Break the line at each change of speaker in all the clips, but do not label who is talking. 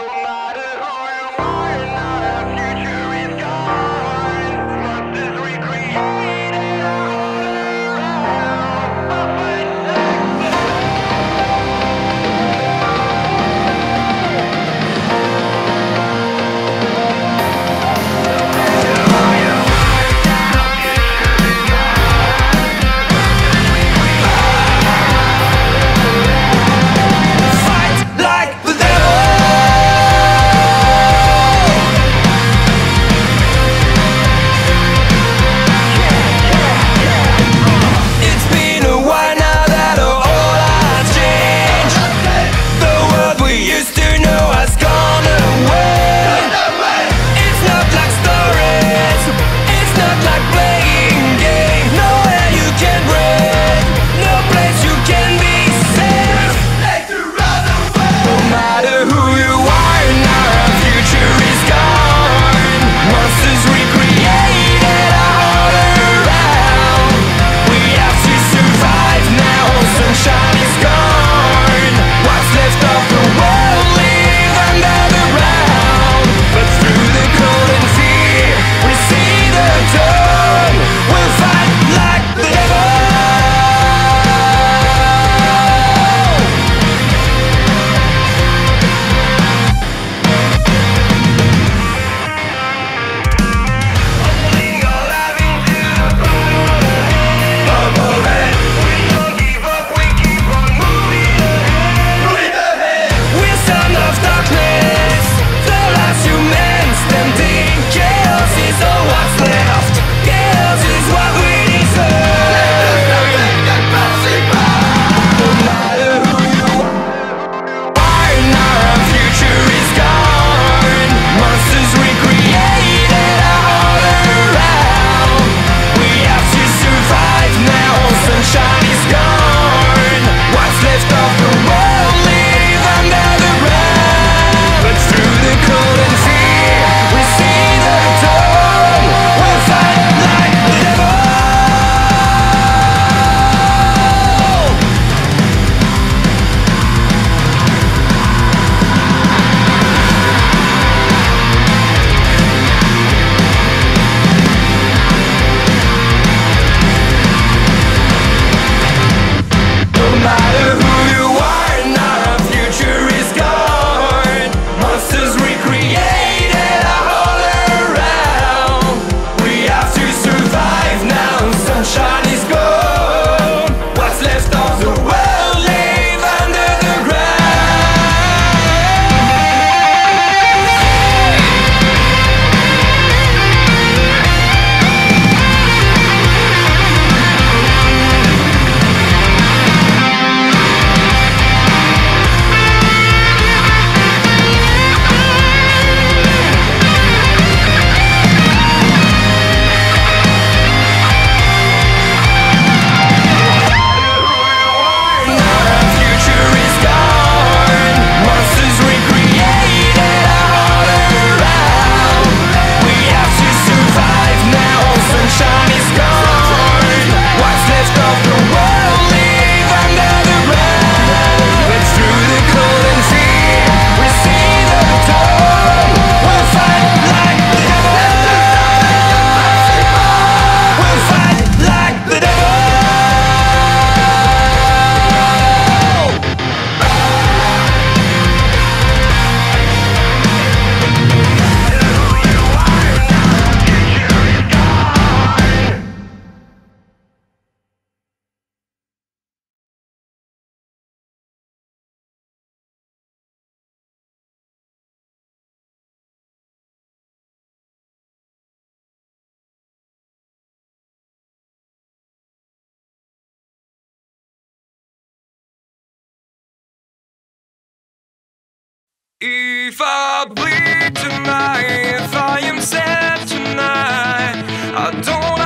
don't matter. If I bleed tonight, if I am sad tonight, I don't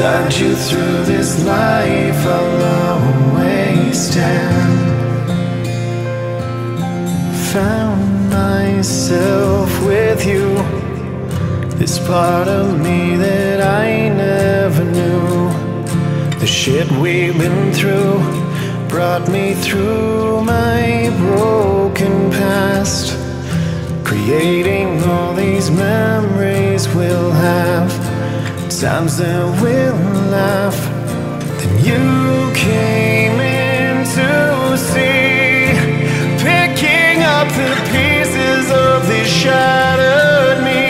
Beside you through this life, I'll always stand. Found myself with you. This part of me that I never knew. The shit we've been through brought me through my broken past. Creating all these memories we'll have. Times that we'll Then you came see. Picking up the pieces of shattered me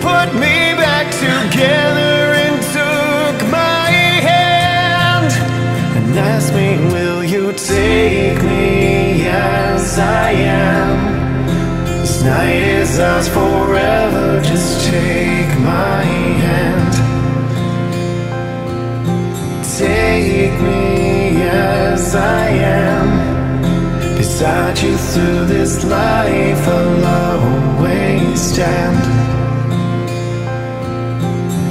put me back together and took my hand and asked me, Will you take me as I am? This night is ours forever, just take my hand. Me as I am. Beside you through this life, I'll always stand.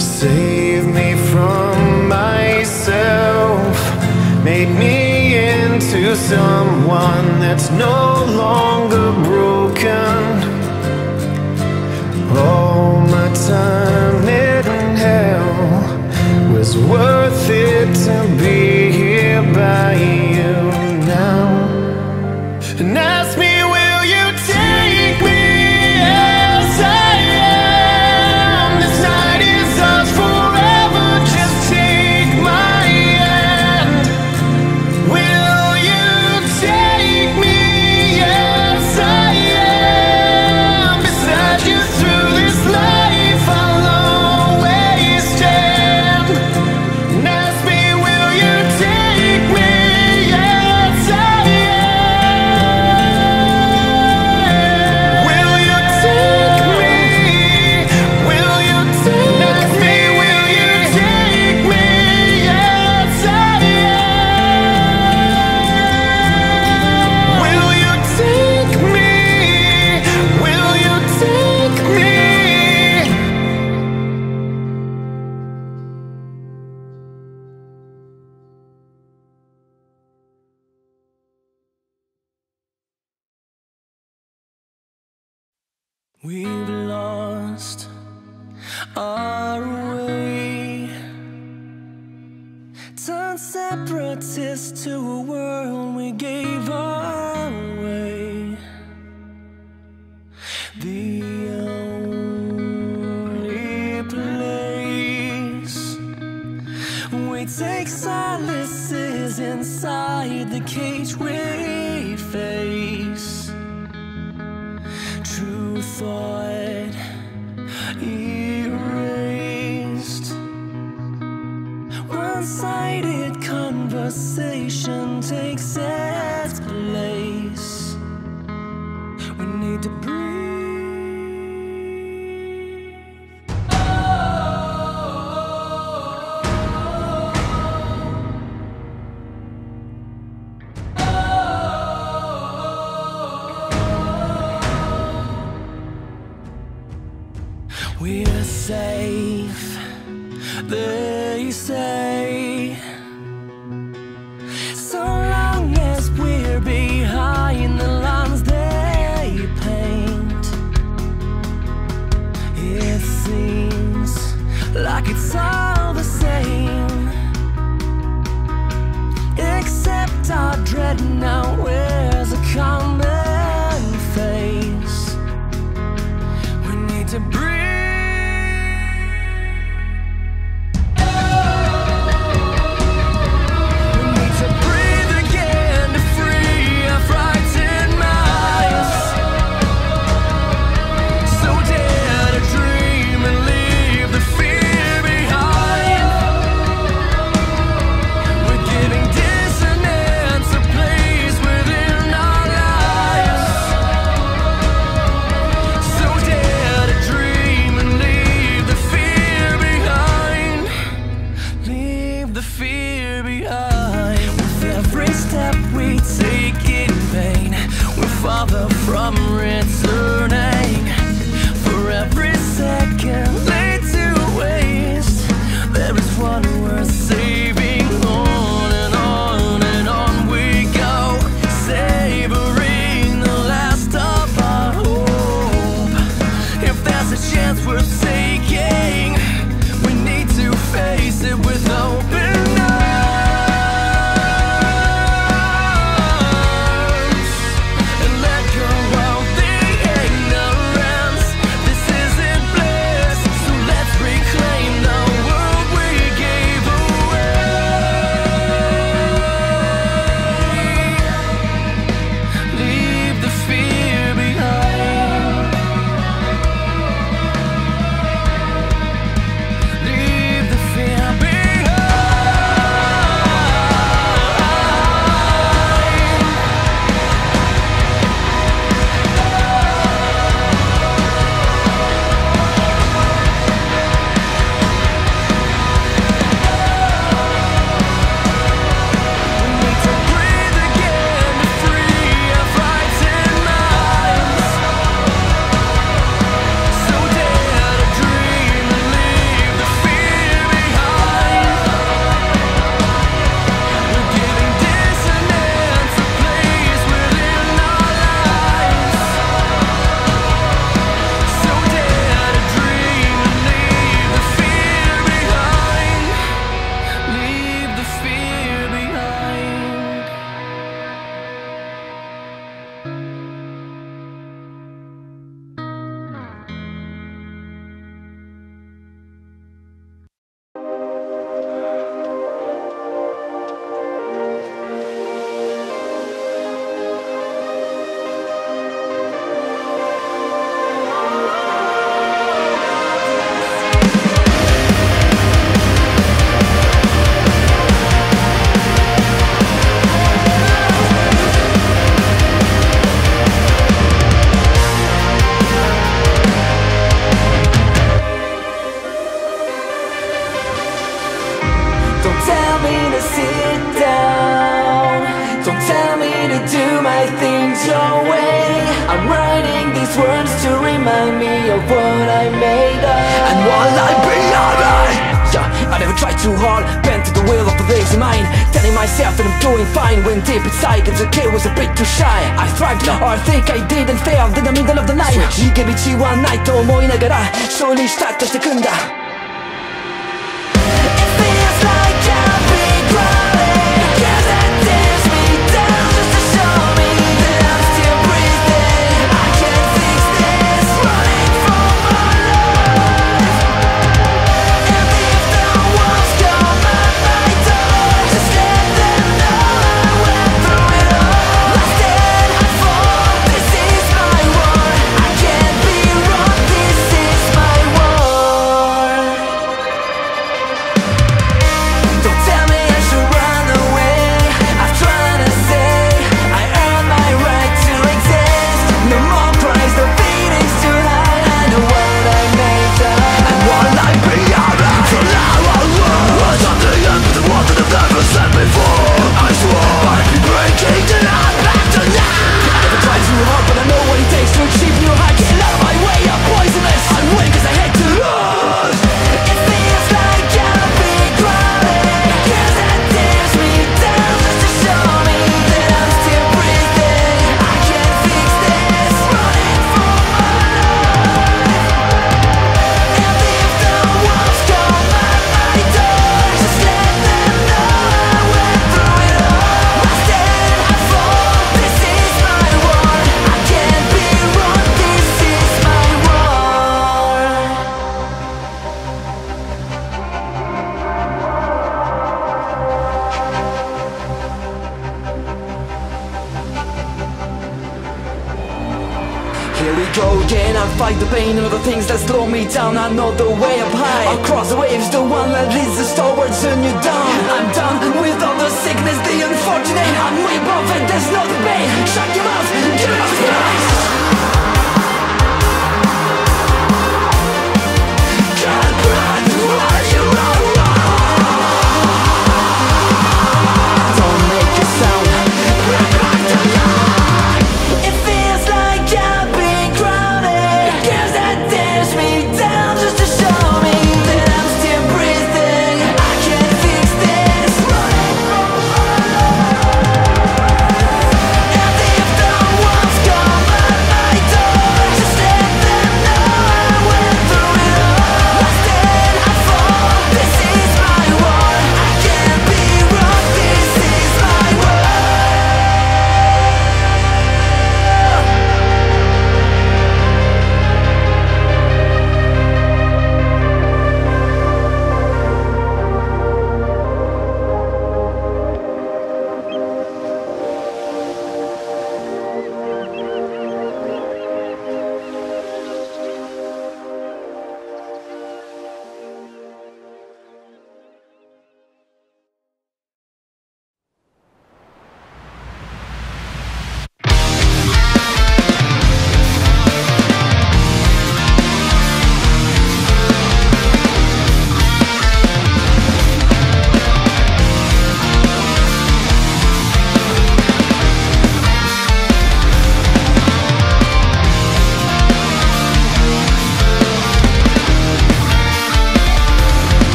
Save me from myself. Made me into someone that's no longer broken. All my time was worth it to be here by you spreading out.
Eh?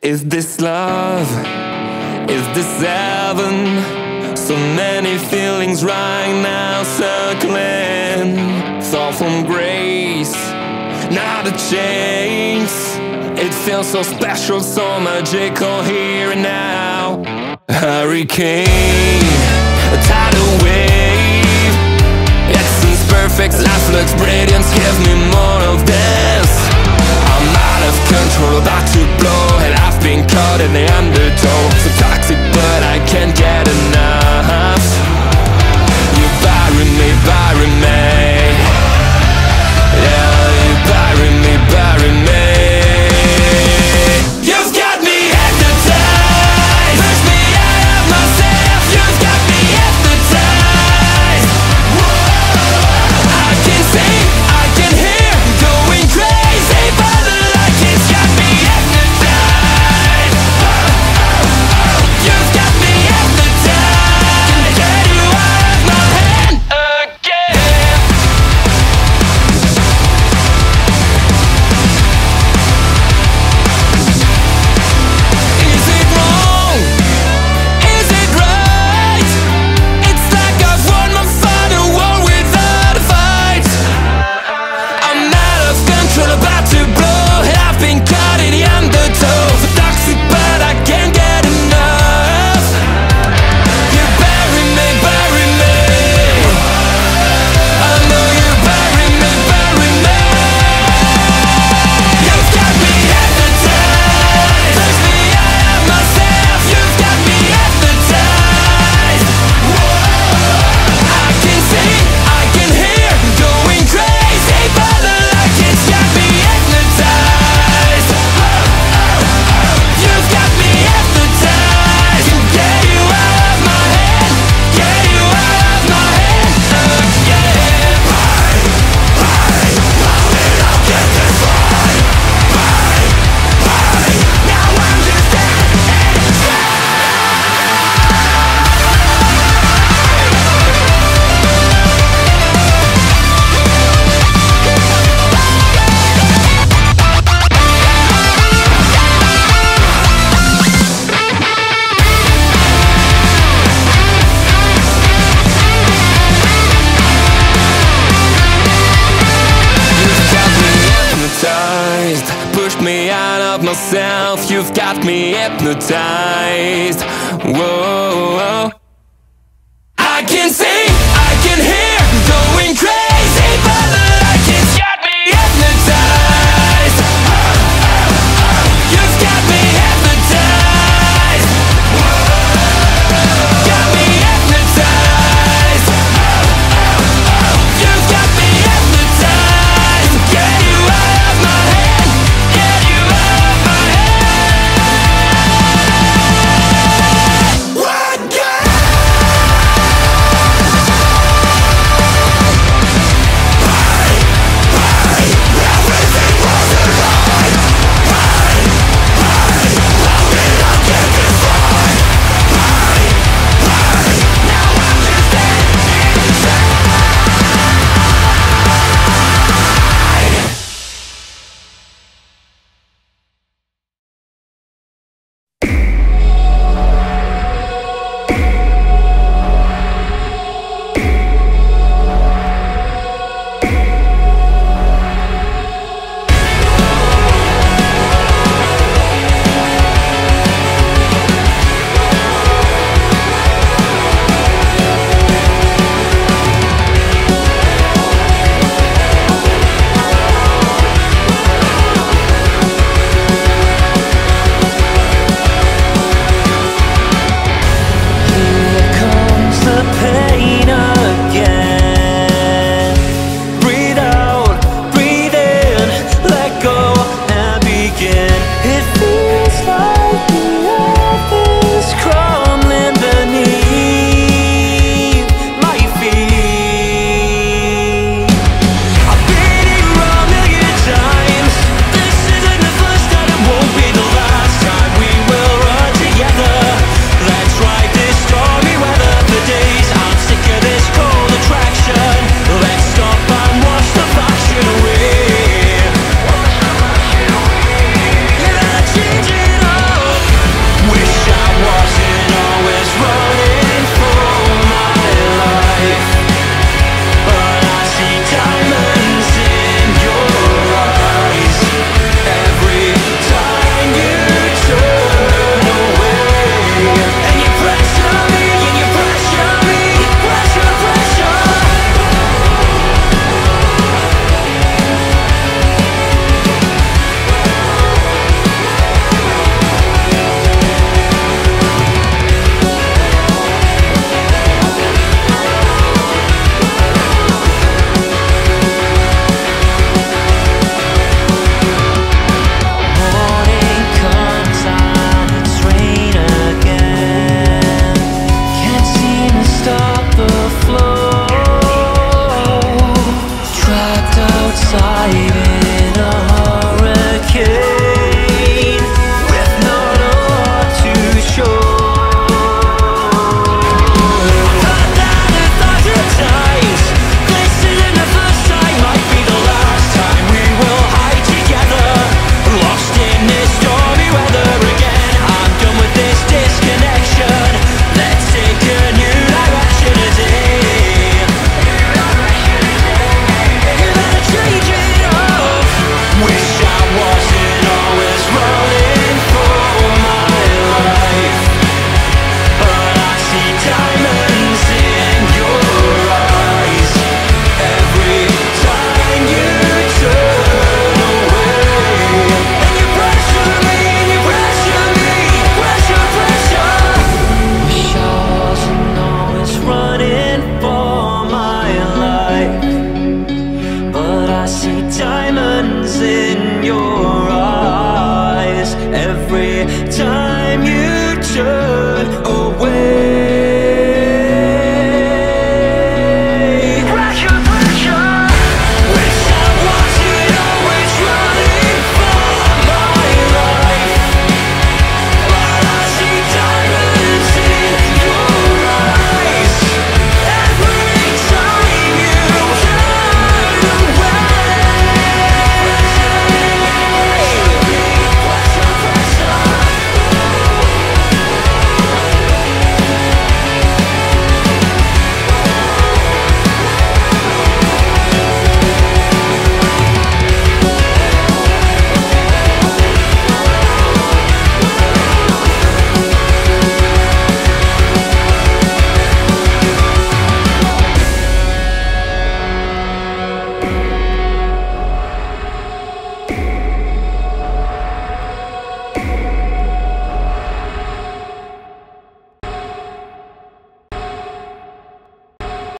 Is this
love? Is this heaven? So many feelings right now circling. Fall from grace, not a chance. It feels so special, so magical here and now. Hurricane, a tidal wave. essence, perfect, life looks brilliant. Give me more of that out of control, about to blow And I've been caught in the undertow. So toxic but I can't get enough. You bury me, bury me.